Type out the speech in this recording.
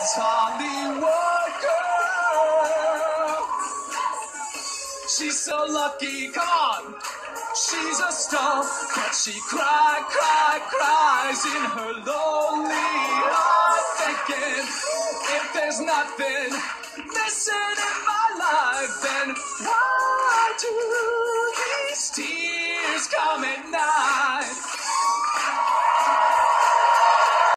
Tommy Worker. She's so lucky, gone. She's a star, but she cry, cry, cries in her lonely heart, thinking if there's nothing missing in my life, then why do these tears come at night?